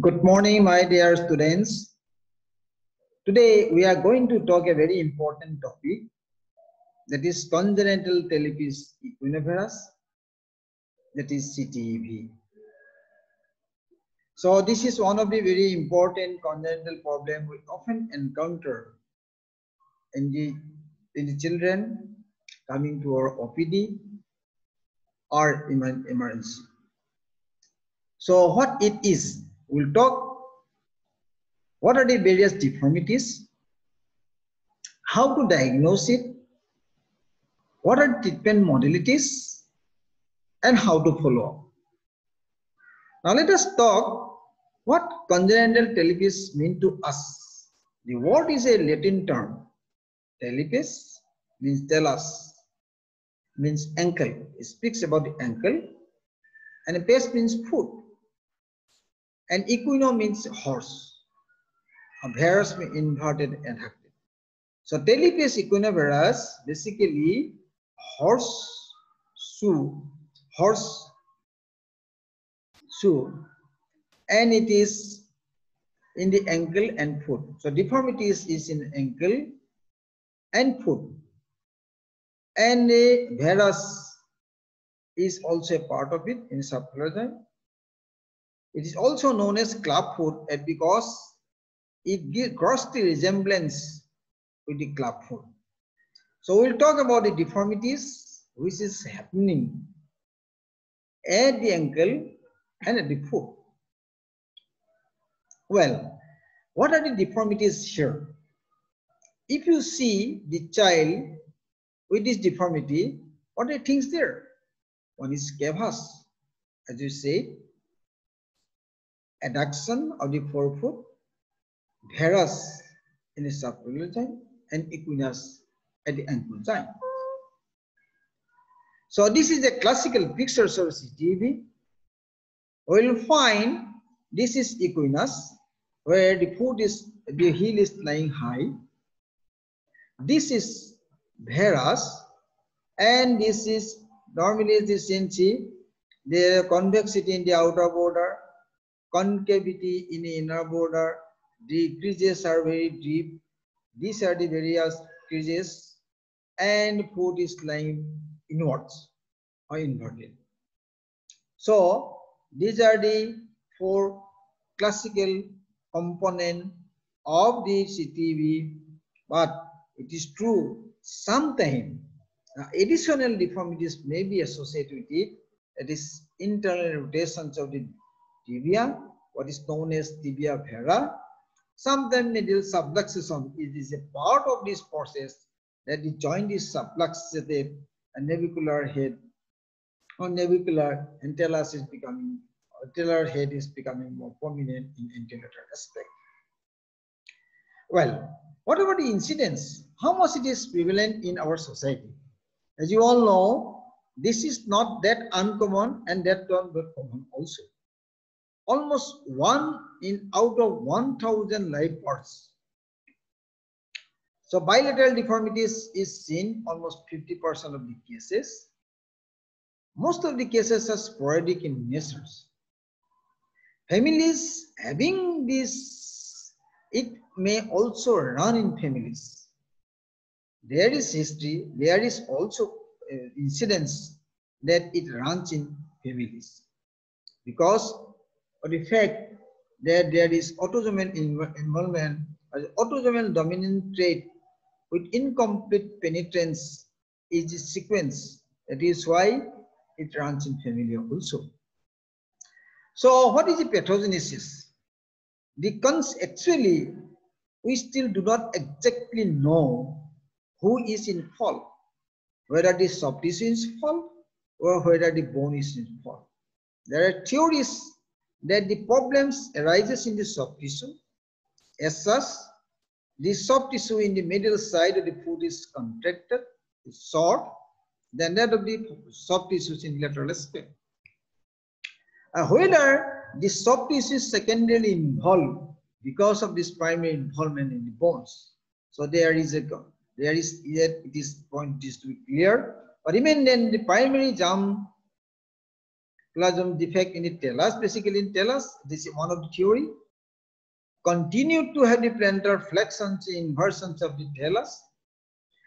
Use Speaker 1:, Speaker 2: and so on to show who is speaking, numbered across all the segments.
Speaker 1: Good morning, my dear students. Today we are going to talk a very important topic that is congenital talipes equinovarus, that is CTEV. So this is one of the very important congenital problem we often encounter in the, in the children coming to our OPD or emergency. So what it is, we'll talk what are the various deformities, how to diagnose it, what are treatment modalities, and how to follow up. Now let us talk what congenital talipes mean to us. The word is a Latin term. Talipes means talus, means ankle. It speaks about the ankle. And a pes means foot. And equino means horse. Varus means inverted and active. So Talipes equinovarus basically horse shoe, horse shoe, and it is in the ankle and foot. So deformities is in ankle and foot. And a varus is also a part of it in subphalangeal it is also known as club foot because it gives cross the resemblance with the club foot. So we'll talk about the deformities which is happening at the ankle and at the foot. Well, what are the deformities here? If you see the child with this deformity, what are the things there? One is cavus, as you say, adduction of the forefoot, varus in the subtalar joint, and equinus at the ankle joint. So this is a classical picture of CTEV. We'll find this is equinus, where the foot is, the heel is lying high. This is varus, and this is normally this in the convexity in the outer border concavity in the inner border. The creases are very deep. These are the various creases and foot is lying inwards or inverted. So these are the four classical component of the CTV, but it is true sometimes uh, additional deformities may be associated with it. That is internal rotations of the tibia, what is known as tibia vara. Sometimes medial subluxation it is a part of this process that the joint is subluxated and navicular head or navicular entellus is becoming, anterior head is becoming more prominent in anterior aspect. Well, what about the incidence? How much it is prevalent in our society? As you all know, this is not that uncommon and that not common also almost one in out of 1000 live births. So bilateral deformities is seen almost 50% of the cases. Most of the cases are sporadic in nature. Families having this, it may also run in families. There is history, there is also uh, incidents that it runs in families. Because or the fact that there is autosomal involvement as autosomal dominant trait with incomplete penetrance is the sequence. That is why it runs in family also. So what is the pathogenesis? The cons actually we still do not exactly know who is in fault, whether the soft tissue is fault or whether the bone is in fault. There are theories that the problems arises in the soft tissue. As such, the soft tissue in the middle side of the foot is contracted, is short, than that of the soft tissues in lateral aspect. Uh, whether the soft tissue is secondarily involved because of this primary involvement in the bones. So there is a there is yet this point is to be clear. But even then the primary jump plasm defect in the talus. Basically in talus, this is one of the theory. Continued to have the plantar flexions inversions of the talus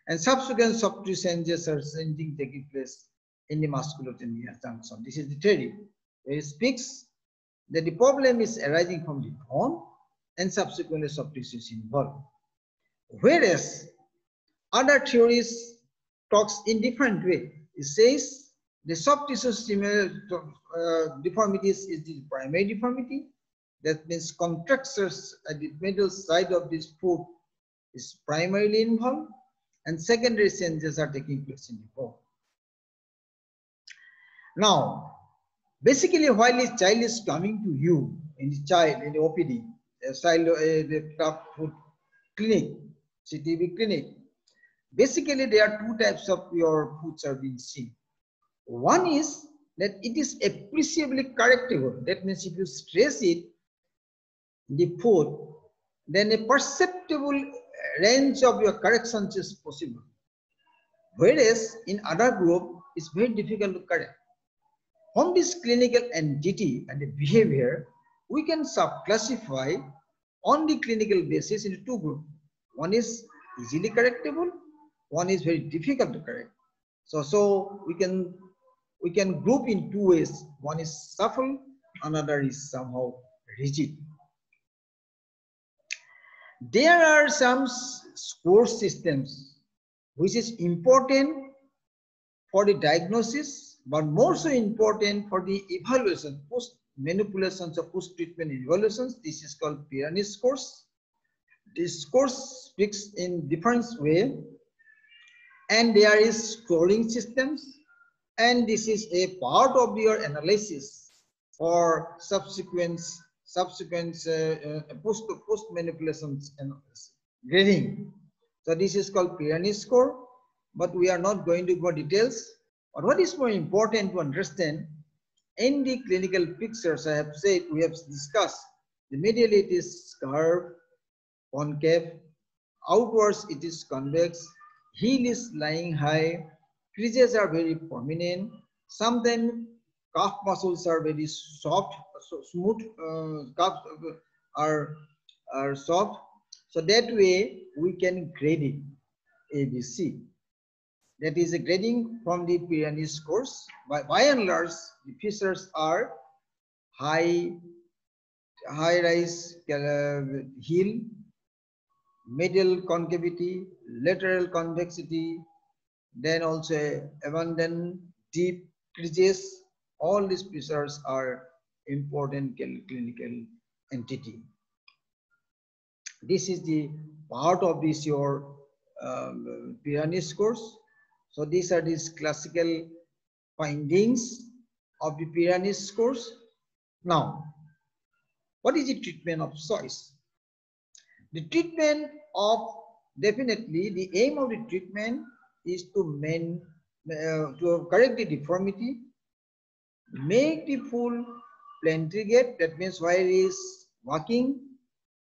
Speaker 1: and subsequent tissue changes are taking place in the musculotendinous junction. This is the theory. Where it speaks that the problem is arising from the bone and subsequently tissue involved. Whereas other theories talks in different way. It says the soft tissue uh, deformities is the primary deformity. That means contractures at the middle side of this foot is primarily involved and secondary changes are taking place in the bone. Now, basically while a child is coming to you in the child in the OPD, a child, uh, the foot clinic, CTB clinic, basically there are two types of your foods are being seen. One is that it is appreciably correctable. That means if you stress it, the foot, then a perceptible uh, range of your corrections is possible. Whereas in other group, it's very difficult to correct. From this clinical entity and the behavior, we can sub-classify on the clinical basis into two groups. One is easily correctable, one is very difficult to correct. So, so we can we can group in two ways. One is supple, another is somehow rigid. There are some score systems which is important for the diagnosis, but more so important for the evaluation, post manipulations of post treatment evaluations. This is called Pirani's scores. This score speaks in different way, and there is scoring systems, and this is a part of your analysis for subsequent subsequent uh, uh, post post manipulations and grading. So this is called Pirani's score, but we are not going to go details. But what is more important to understand in the clinical pictures, I have said we have discussed the medially it is curved, concave, outwards it is convex, heel is lying high, creases are very prominent, sometimes calf muscles are very soft so smooth uh, cups are, are soft. So that way we can grade it ABC. That is a grading from the Pirani's scores. By, by and large, the features are high, high rise uh, heel, medial concavity, lateral convexity, then also abundant deep creases. All these features are important clinical entity. This is the part of this your um, Pirani score. So these are these classical findings of the Pirani score. Now, what is the treatment of choice? The treatment of definitely the aim of the treatment is to main uh, to correct the deformity, make the full plantigrade, that means while he is walking,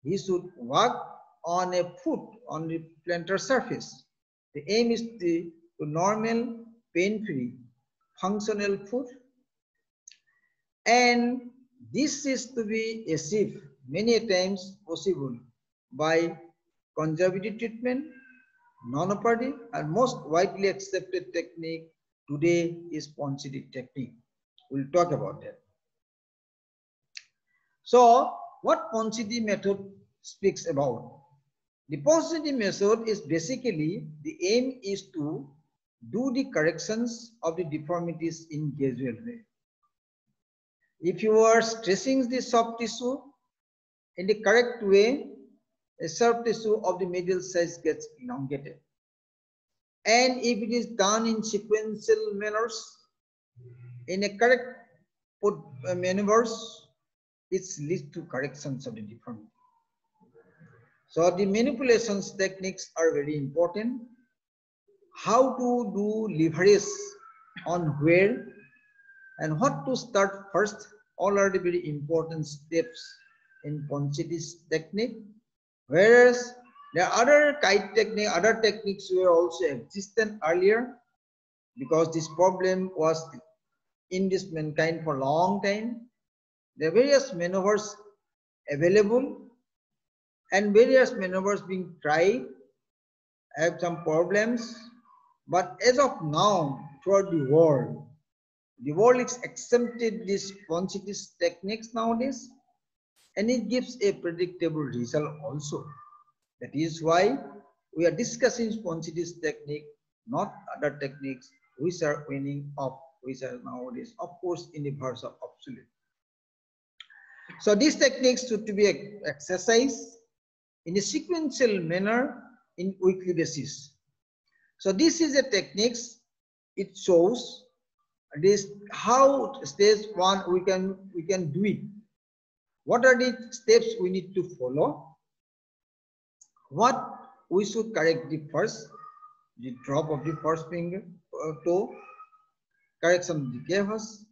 Speaker 1: he should walk on a foot on the plantar surface. The aim is to, to normal, pain-free, functional foot. And this is to be achieved many times possible by conservative treatment, non-operative, and most widely accepted technique today is Ponseti technique. We'll talk about that. So what Ponseti method speaks about? The Ponseti method is basically the aim is to do the corrections of the deformities in gradual way. If you are stressing the soft tissue in the correct way, the soft tissue of the medial size gets elongated. And if it is done in sequential manners, in a correct uh, maneuvers, it leads to corrections of the deformity. So the manipulations techniques are very important. How to do leverage on where and what to start first, all are the very important steps in Ponseti's technique. Whereas are other kite technique, other techniques were also existent earlier because this problem was in this mankind for a long time. There are various maneuvers available and various maneuvers being tried. have some problems, but as of now, throughout the world, the world is accepted these Ponseti's techniques nowadays, and it gives a predictable result also. That is why we are discussing Ponseti's technique, not other techniques which are winning up, which are nowadays, of course, in the verse of obsolete. So these techniques should to be exercised in a sequential manner in weekly basis. So this is a techniques, it shows this how stage one we can we can do it. What are the steps we need to follow? What we should correct the first, the drop of the first finger uh, toe, correction of the cavus,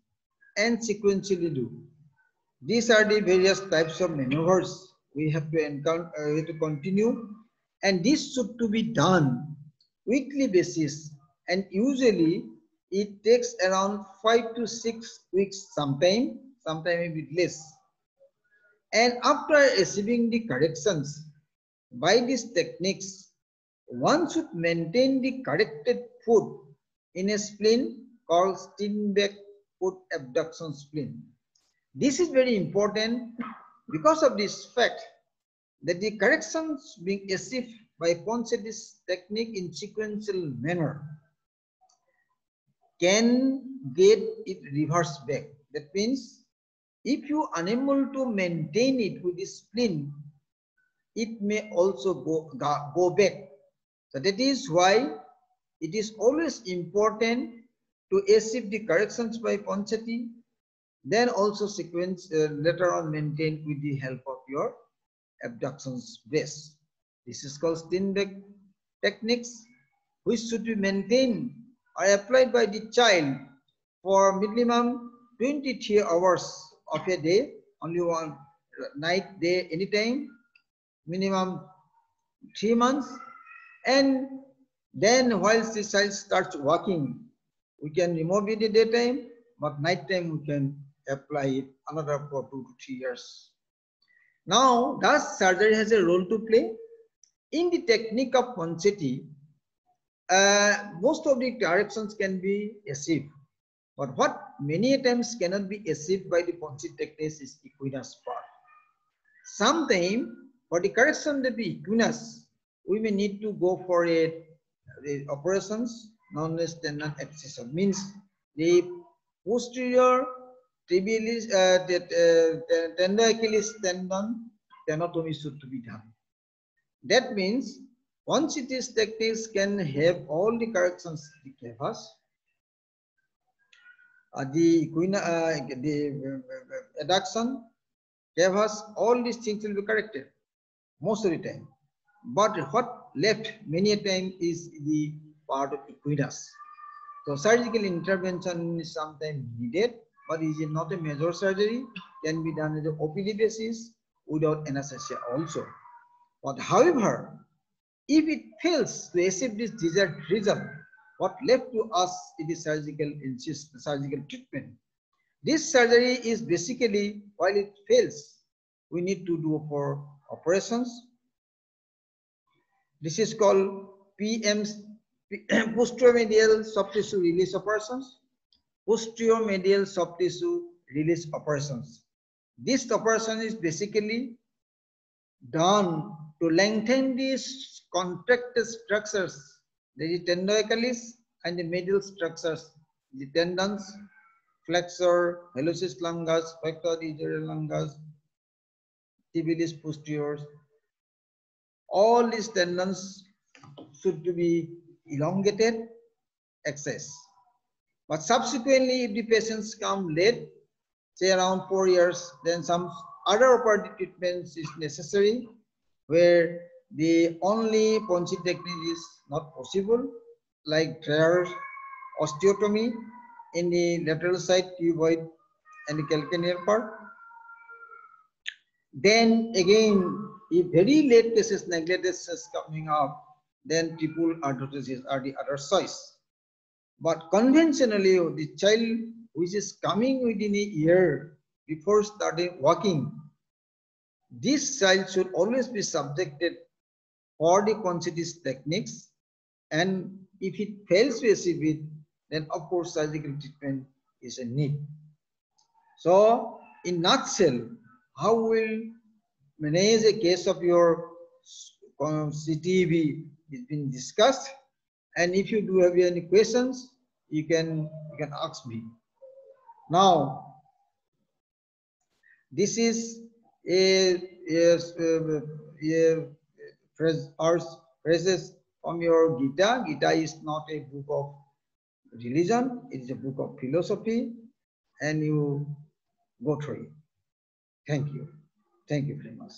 Speaker 1: and sequentially do. These are the various types of maneuvers we have to encounter, uh, to continue, and this should to be done weekly basis, and usually it takes around five to six weeks sometime, sometime a bit less. And after receiving the corrections by these techniques, one should maintain the corrected foot in a splint called Steenbeek foot abduction splint. This is very important because of this fact that the corrections being achieved by Ponseti's technique in sequential manner can get it reversed back. That means if you are unable to maintain it with the splint, it may also go, go back. So that is why it is always important to achieve the corrections by Ponseti then also sequence uh, later on maintained with the help of your abductions base. This is called Steenbeek techniques which should be maintained or applied by the child for minimum 23 hours of a day, only one night, day, anytime, minimum three months. And then whilst the child starts walking, we can remove it in daytime, but nighttime we can apply it another for two to three years. Now, does surgery has a role to play? In the technique of Ponseti, uh, most of the directions can be achieved. But what many times cannot be achieved by the Ponseti technique is equinus part. Sometimes for the correction of the equinus, we may need to go for a, the operations known as tendon excision. Means the posterior tibialis, uh, uh, tendon Achilles tendon tenotomy should to be done. That means once it is can have all the corrections the cavus, uh, the queen, uh, the uh, adduction, cavus, all these things will be corrected most of the time. But what left many a time is the part of equinus. So surgical intervention is sometimes needed but is not a major surgery, can be done as an OPD basis without anesthesia also. But however, if it fails to achieve this desired result, what left to us is surgical insist, surgical treatment. This surgery is basically, while it fails, we need to do for operations. This is called PM's posteromedial soft tissue release operations posteromedial soft tissue release operations. This operation is basically done to lengthen these contracted structures, the tendoachilles and the medial structures, the tendons, flexor, hallucis longus, flexor longus, tibialis posterior. All these tendons should be elongated, excess. But subsequently, if the patients come late, say around four years, then some other operative treatments is necessary where the only Ponseti technique is not possible, like Dwyer osteotomy in the lateral side cuboid and calcaneal part. Then again, if very late cases, neglected is coming up, then triple arthrodesis are the other choice. But conventionally, the child which is coming within a year before starting walking, this child should always be subjected for the conscious techniques and if it fails to achieve it, then of course surgical treatment is a need. So in nutshell, how will manage a case of your CTB is been discussed. And if you do have any questions, you can you can ask me. Now, this is a, a, a, a phrases from your Gita. Gita is not a book of religion, it is a book of philosophy, and you go through it. Thank you. Thank you very much.